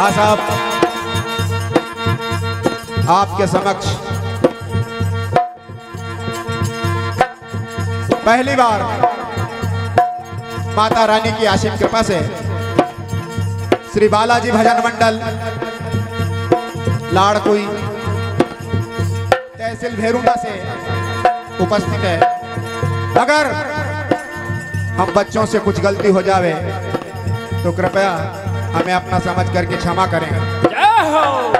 बाला साहब। आपके समक्ष। पहली बार माता रानी की आशीम कृपा से श्री बालाजी भजन मंडल, लाड़कुई, तहसील भेरुंडा से उपस्थित है। अगर हम बच्चों से कुछ गलती हो जावे तो कृपया हमें अपना समझ करके क्षमा करें जय हो।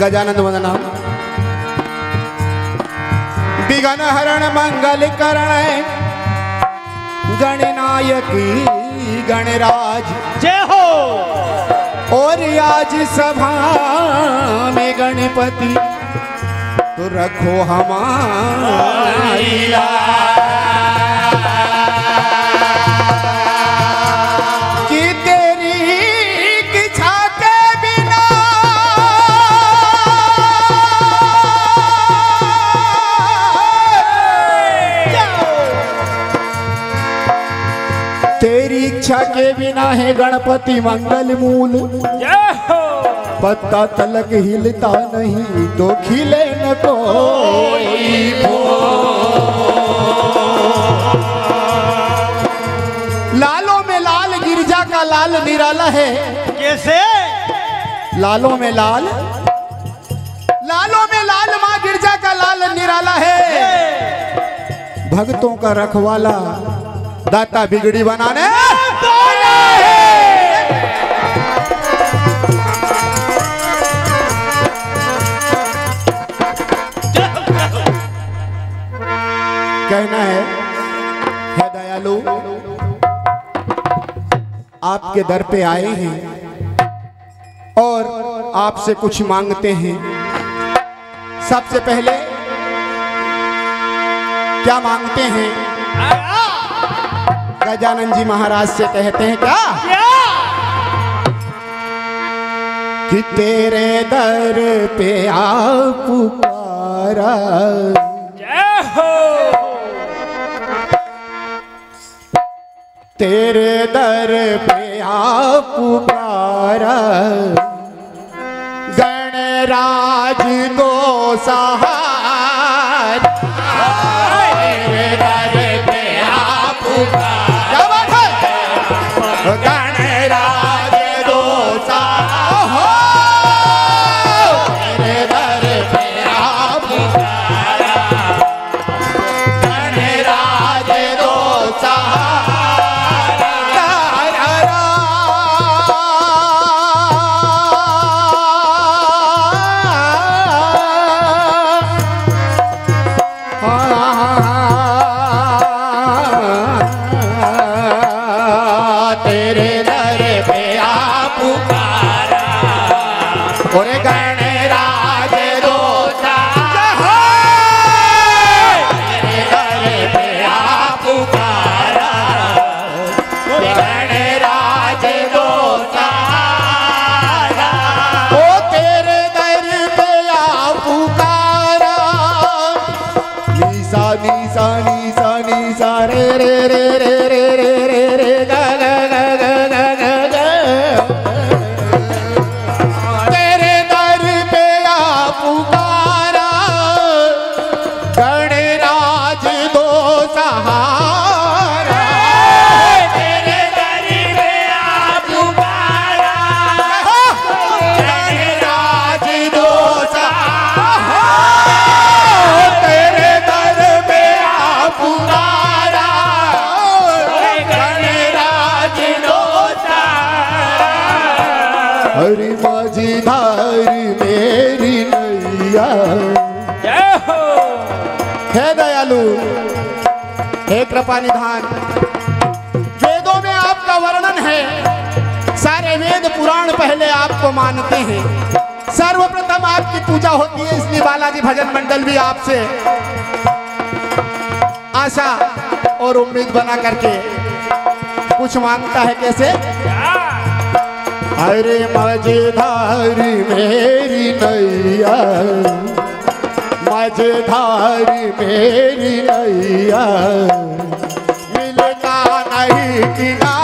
गजानंद वंदना विघन हरण मंगल करण गणनायकी गणराज। जय हो। और आज सभा में गणपति। तो रखो हमारी लाज। इच्छा के बिना है गणपति मंगल मूल। पत्ता तलक हिलता नहीं तो खिले न कोई लालों में लाल गिरजा का लाल निराला है। कैसे? लालों में लाल लालों में लाल माँ गिरजा का लाल निराला है। भक्तों का रखवाला दाता बिगड़ी बनाने। कहना है है दयालु, आपके दर पे आए हैं और आपसे कुछ मांगते हैं। सबसे पहले क्या मांगते हैं? गजानंद जी महाराज से कहते हैं, क्या? कि तेरे दर पे आ पुकारा जय हो। तेरे दर पे आप पुकारा गणराज को सहा da da कृपा निधान वेदों में आपका वर्णन है। सारे वेद पुराण पहले आपको मानते हैं। सर्वप्रथम आपकी पूजा होती है, इसलिए बालाजी भजन मंडल भी आपसे आशा और उम्मीद बना करके कुछ माँगता है कैसे? अरे मज़ेदार मेरी नैया। मज़ेदार मेरी नैया। आई किया।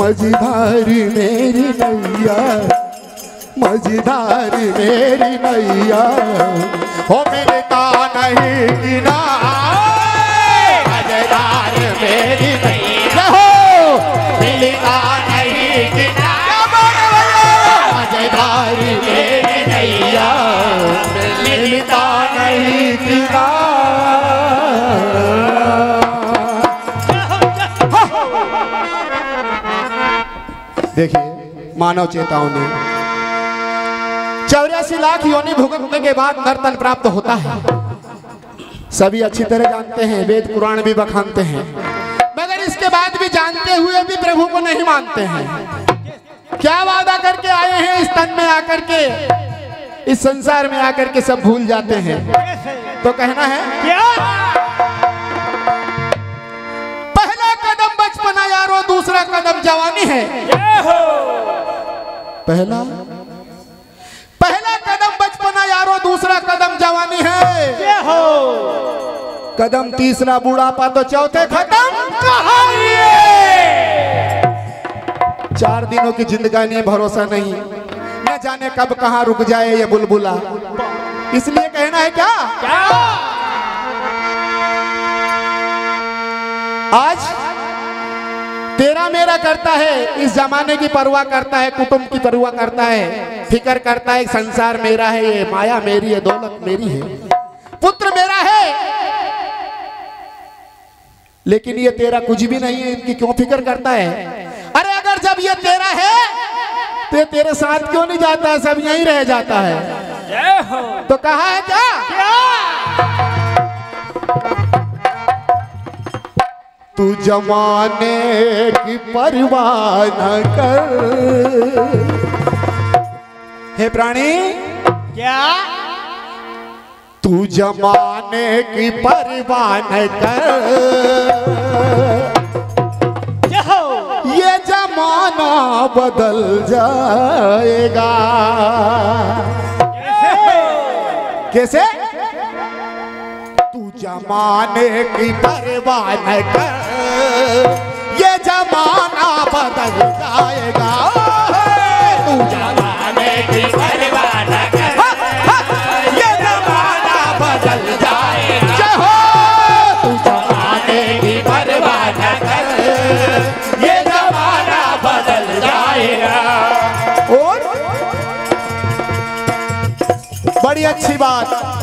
मझधार मेरी नैया, मझधार मेरी नैया। हो मिलता नहीं किनारा मझधार मेरी नैया। हो मिलता नहीं किनारा मझधार मेरी नैया। मिलता नहीं किनारा देखिए, मानव चेताओं ने। चौरासी लाख योनि भुगतने के बाद नर्तन प्राप्त होता है। सभी अच्छी तरह जानते हैं, वेद पुराण भी बखानते हैं। मगर इसके बाद भी जानते हुए भी प्रभु को नहीं मानते हैं। क्या वादा करके आए हैं इस तन में आकर के? इस संसार में आकर के सब भूल जाते हैं। तो कहना है क्या पहला कदम बचपना यारो, दूसरा कदम जवानी है हो। पहला? पहला कदम बचपना यारो दूसरा कदम जवानी है। जय हो। कदम तीसरा बुढ़ापा तो चौथे खत्म। चार दिनों की जिंदगानी भरोसा नहीं। न जाने कब कहाँ रुक जाए ये बुलबुला। इसलिए कहना है क्या? क्या? आज तेरा मेरा करता है इस जमाने की परवाह करता है कुटुंब की परवाह करता है फ़िक्र करता है संसार मेरा है ये माया मेरी है दौलत मेरी है। पुत्र मेरा है। लेकिन ये तेरा कुछ भी नहीं है इनकी क्यों फ़िक्र करता है? अरे अगर जब ये तेरा है तो ये तेरे साथ क्यों नहीं जाता? है सब यहीं रह जाता है। तो कहा है क्या? क्या? तू जमाने की परवाह न कर। हे प्राणी। क्या? तू जमाने की परवाह न कर। ये जमाना बदल जाएगा। कैसे? तू जमाने की परवाह न कर। ये जमाना बदल जाएगा। तू जमाने की कर ये जमाना बदल जाएगा। तू जमाने की कर ये जमाना बदल जाएगा। बड़ी अच्छी बात।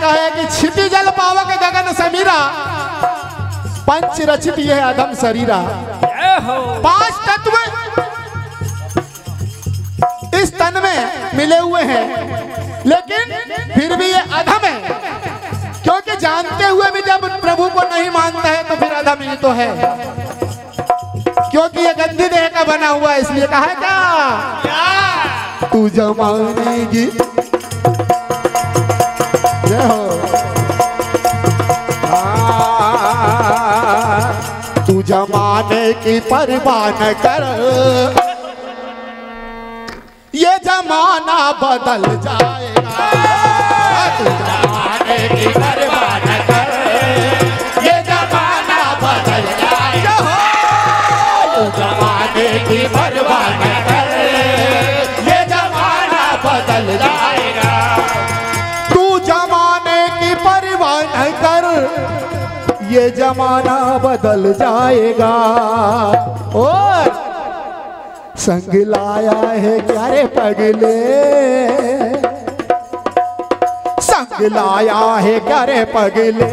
कहा है कि छिपी जल पावक गगन समीरा। पंच रचित यह अधम शरीरा। पाँच तत्व इस तन में मिले हुए हैं लेकिन फिर भी ये अधम है। क्योंकि जानते हुए भी जब प्रभु को नहीं मानता है तो फिर अधम ही तो है। क्योंकि ये गंदी देह का बना हुआ है इसलिए कहा क्या? तू जमानेगी हो। तू जमाने की परवान कर। ये जमाना बदल जाएगा। तू जमाने की परवाह ये जमाना बदल जाएगा। और संग लाया है क्यारे पगले? संग लाया है क्यारे पगले?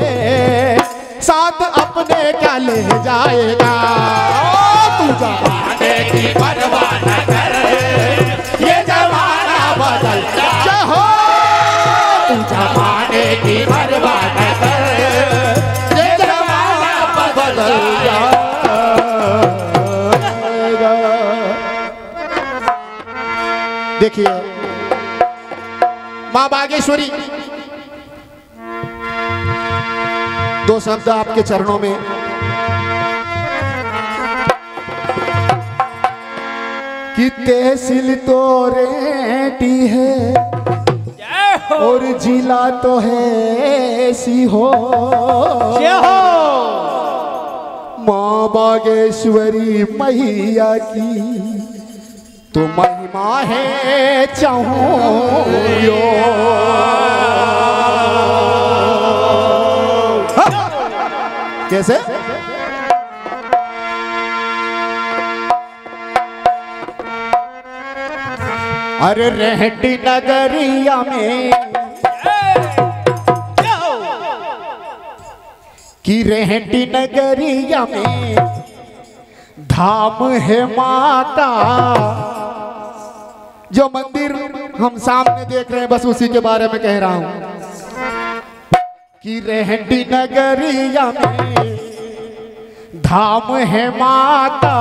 साथ अपने क्या ले जाएगा? तू जमाने की परवाह न कर। देखिए। माँ बागेश्वरी दो शब्द आपके चरणों में। कि तहसील तो रेटी है और जिला तो है ऐसी हो। हो। माँ बागेश्वरी मैया की तो महिमा है चाहो कैसे? अरे रहटी नगरिया में कि रहटी नगरिया में धाम है माता। जो मंदिर हम सामने देख रहे हैं बस उसी के बारे में कह रहा हूँ। कि रहटी नगरिया में धाम है माता।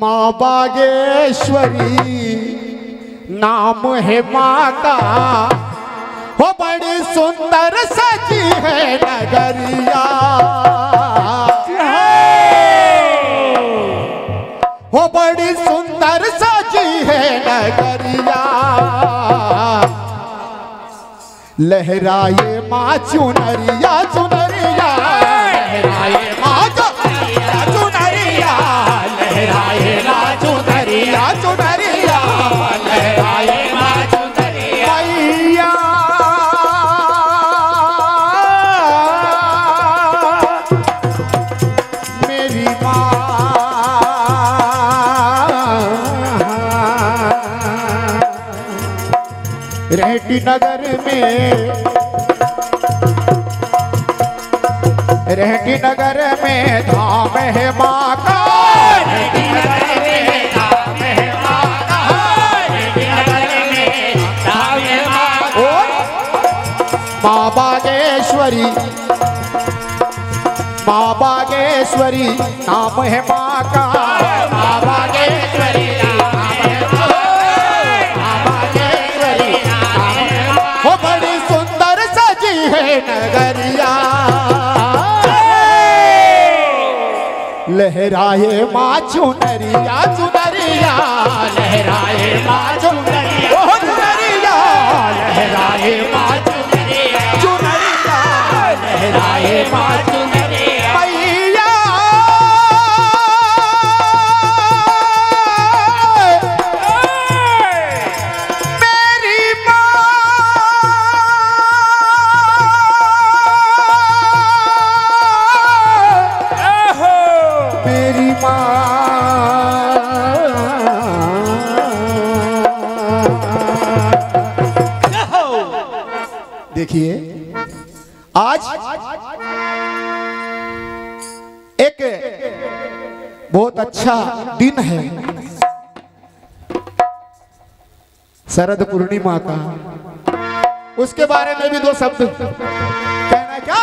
माँ बागेश्वरी नाम है माता। हो बड़ी सुंदर सजी है नगरिया। हो बड़ी सुंदर सजी है नगरिया। लहराए माँ चुनरिया चुनरिया। नगर में। रहगी नगर में धाम है माँ माँ बागेश्वरी माँ बागेश्वरी नाम है माँ का लहराए माँ चुनरिया चुनरिया लहराए माँ चुनरिया चुनरिया लहराए माँ चुनरिया चुनरिया लहराए माँ चुनरिया अच्छा दिन है। शरद पूर्णिमा का। उसके बारे में भी दो शब्द। कहना क्या?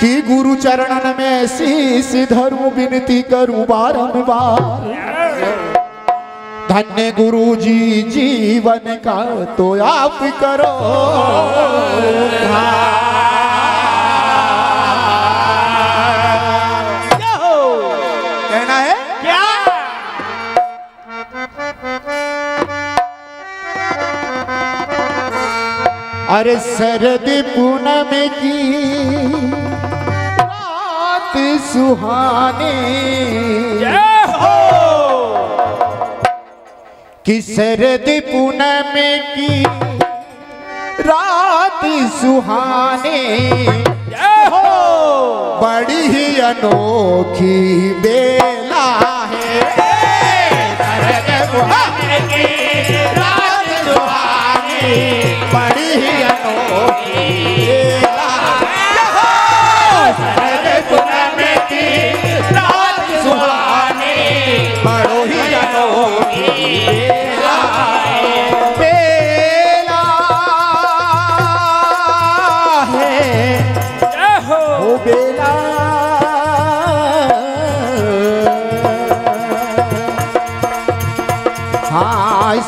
कि गुरु चरणन में शीश धरूं, विनती करूँ बारंबार। धन्य गुरु जी जीवन का तो आप करो। अरे शरद पूनम की रात सुहानी। हो! कि शरद पूनम की रात सुहानी। हो! बड़ी ही अनोखी बेला।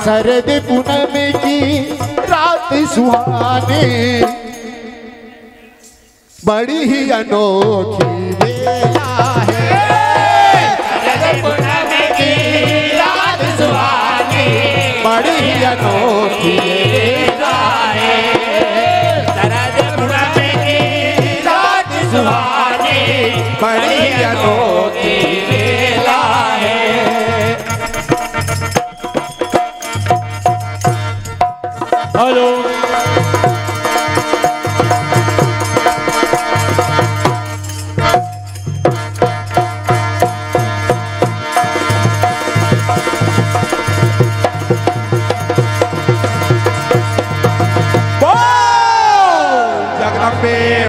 शरद पूनम की रात सुहानी। बड़ी ही अनोखी बेला है। शरद पूनम की रात सुहानी। बड़ी ही अनोखी बेला है। शरद पूनम की रात सुहानी। बड़ी अनोखी Allô